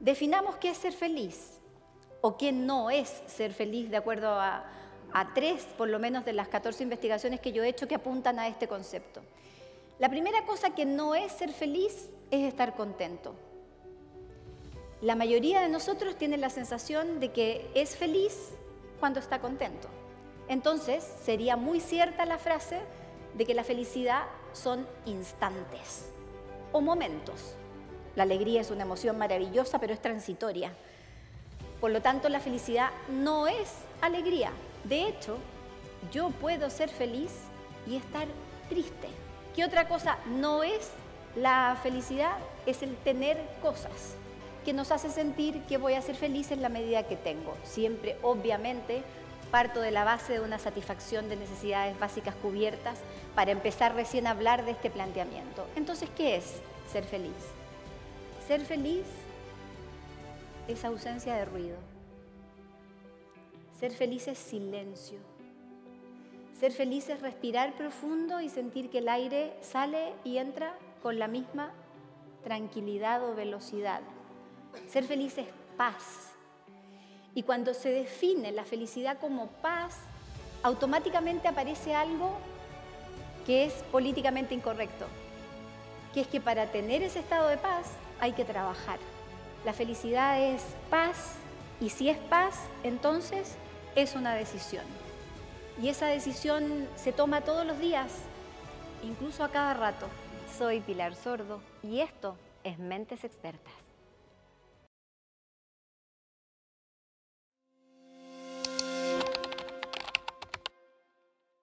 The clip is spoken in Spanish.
Definamos qué es ser feliz o qué no es ser feliz de acuerdo a, a tres, por lo menos, de las 14 investigaciones que yo he hecho que apuntan a este concepto. La primera cosa que no es ser feliz es estar contento. La mayoría de nosotros tiene la sensación de que es feliz cuando está contento. Entonces, sería muy cierta la frase de que la felicidad son instantes o momentos. La alegría es una emoción maravillosa, pero es transitoria. Por lo tanto, la felicidad no es alegría. De hecho, yo puedo ser feliz y estar triste. ¿Qué otra cosa no es la felicidad? Es el tener cosas que nos hace sentir que voy a ser feliz en la medida que tengo. Siempre, obviamente, parto de la base de una satisfacción de necesidades básicas cubiertas para empezar recién a hablar de este planteamiento. Entonces, ¿qué es ser feliz? Ser feliz es ausencia de ruido. Ser feliz es silencio. Ser feliz es respirar profundo y sentir que el aire sale y entra con la misma tranquilidad o velocidad. Ser feliz es paz. Y cuando se define la felicidad como paz, automáticamente aparece algo que es políticamente incorrecto, que es que para tener ese estado de paz hay que trabajar. La felicidad es paz y si es paz, entonces es una decisión. Y esa decisión se toma todos los días, incluso a cada rato. Soy Pilar Sordo y esto es Mentes Expertas.